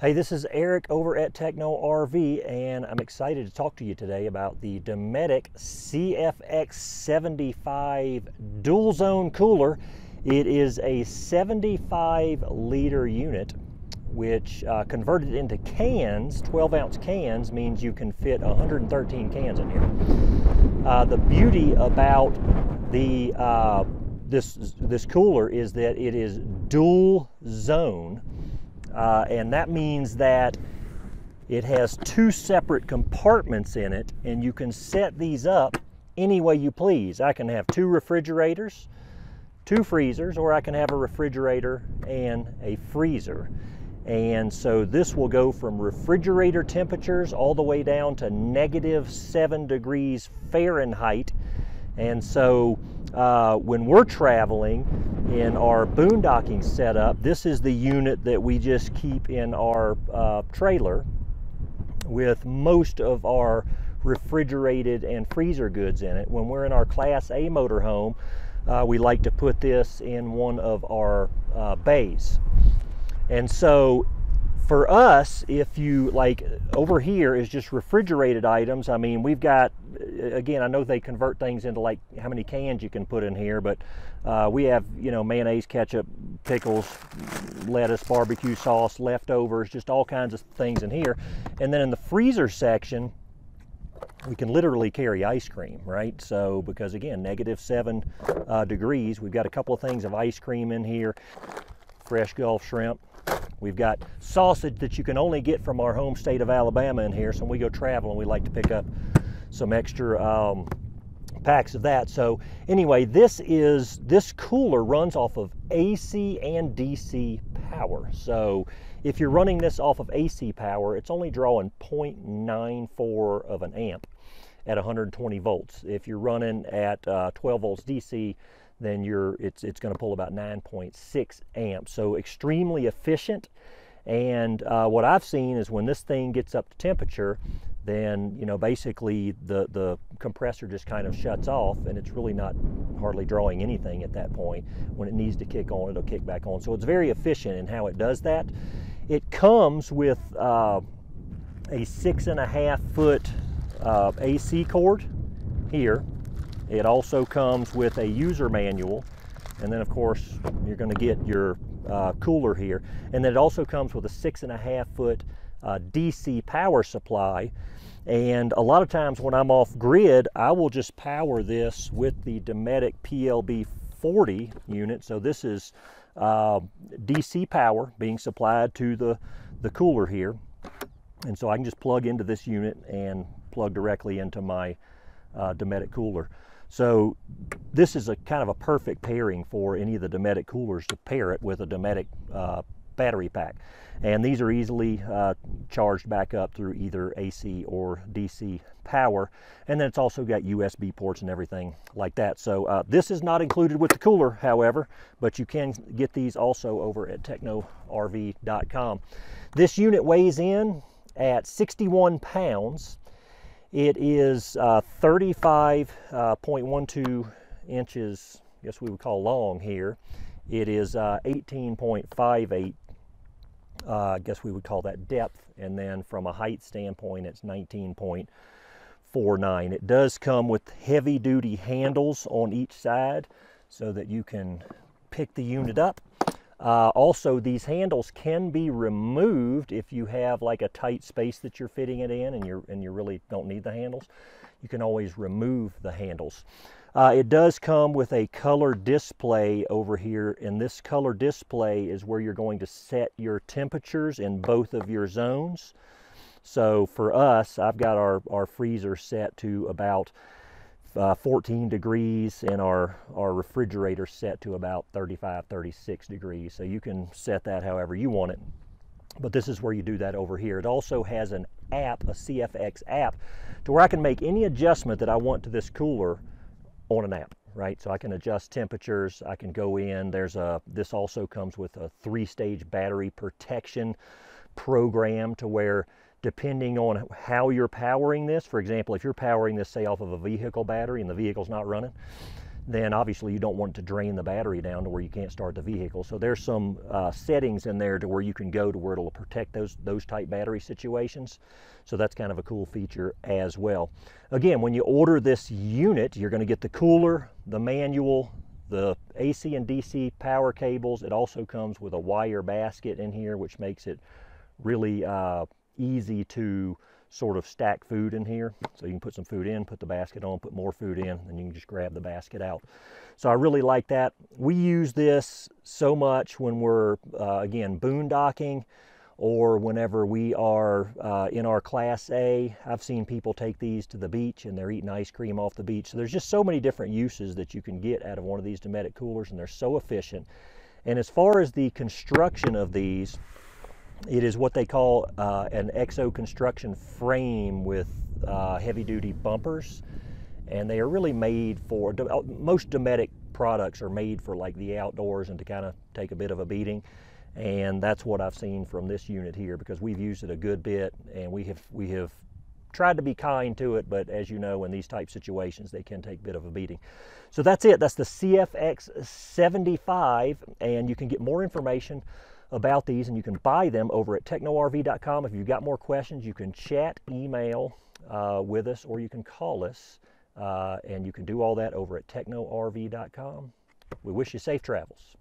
Hey, this is Eric over at Techno RV, and I'm excited to talk to you today about the Dometic CFX75 dual zone cooler. It is a 75 liter unit, which uh, converted into cans, 12 ounce cans, means you can fit 113 cans in here. Uh, the beauty about the uh, this this cooler is that it is dual zone uh, and that means that it has two separate compartments in it and you can set these up any way you please. I can have two refrigerators, two freezers, or I can have a refrigerator and a freezer. And so this will go from refrigerator temperatures all the way down to negative seven degrees Fahrenheit. And so uh, when we're traveling in our boondocking setup, this is the unit that we just keep in our uh, trailer with most of our refrigerated and freezer goods in it. When we're in our Class A motorhome, uh, we like to put this in one of our uh, bays. And so for us, if you like over here is just refrigerated items. I mean, we've got, again, I know they convert things into like how many cans you can put in here, but uh, we have, you know, mayonnaise, ketchup, pickles, lettuce, barbecue sauce, leftovers, just all kinds of things in here. And then in the freezer section, we can literally carry ice cream, right? So, because again, negative seven uh, degrees, we've got a couple of things of ice cream in here, fresh Gulf shrimp, We've got sausage that you can only get from our home state of Alabama in here. So when we go traveling, we like to pick up some extra um, packs of that. So anyway, this is this cooler runs off of AC and DC power. So if you're running this off of AC power, it's only drawing 0.94 of an amp at 120 volts. If you're running at uh, 12 volts DC, then you're it's it's going to pull about 9.6 amps. So extremely efficient. And uh, what I've seen is when this thing gets up to temperature, then you know basically the the compressor just kind of shuts off, and it's really not hardly drawing anything at that point. When it needs to kick on, it'll kick back on. So it's very efficient in how it does that. It comes with uh, a six and a half foot uh, AC cord here it also comes with a user manual, and then of course you're going to get your uh, cooler here. And then it also comes with a six and a half foot uh, DC power supply. And a lot of times when I'm off grid, I will just power this with the Dometic PLB 40 unit. So this is uh, DC power being supplied to the, the cooler here. And so I can just plug into this unit and plug directly into my uh, Dometic cooler. So this is a kind of a perfect pairing for any of the Dometic coolers to pair it with a Dometic uh, battery pack. And these are easily uh, charged back up through either AC or DC power. And then it's also got USB ports and everything like that. So uh, this is not included with the cooler, however, but you can get these also over at technorv.com. This unit weighs in at 61 pounds it is uh, 35.12 uh, inches, I guess we would call long here. It is uh, 18.58, uh, I guess we would call that depth. And then from a height standpoint, it's 19.49. It does come with heavy duty handles on each side so that you can pick the unit up uh, also, these handles can be removed if you have like a tight space that you're fitting it in and, you and you really don't need the handles. You can always remove the handles. Uh, it does come with a color display over here, and this color display is where you're going to set your temperatures in both of your zones. So for us, I've got our, our freezer set to about uh, 14 degrees and our, our refrigerator set to about 35, 36 degrees. So you can set that however you want it. But this is where you do that over here. It also has an app, a CFX app, to where I can make any adjustment that I want to this cooler on an app, right? So I can adjust temperatures, I can go in. There's a, this also comes with a three stage battery protection program to where depending on how you're powering this. For example, if you're powering this, say, off of a vehicle battery and the vehicle's not running, then obviously you don't want to drain the battery down to where you can't start the vehicle. So there's some uh, settings in there to where you can go to where it'll protect those, those type battery situations. So that's kind of a cool feature as well. Again, when you order this unit, you're gonna get the cooler, the manual, the AC and DC power cables. It also comes with a wire basket in here, which makes it really uh, easy to sort of stack food in here. So you can put some food in, put the basket on, put more food in, and you can just grab the basket out. So I really like that. We use this so much when we're, uh, again, boondocking or whenever we are uh, in our Class A. I've seen people take these to the beach and they're eating ice cream off the beach. So there's just so many different uses that you can get out of one of these Dometic coolers and they're so efficient. And as far as the construction of these, it is what they call uh, an exo construction frame with uh, heavy duty bumpers. And they are really made for, uh, most Dometic products are made for like the outdoors and to kind of take a bit of a beating. And that's what I've seen from this unit here because we've used it a good bit and we have, we have tried to be kind to it, but as you know, in these type situations, they can take a bit of a beating. So that's it. That's the CFX 75, and you can get more information about these and you can buy them over at technorv.com. If you've got more questions, you can chat, email uh, with us, or you can call us, uh, and you can do all that over at technorv.com. We wish you safe travels.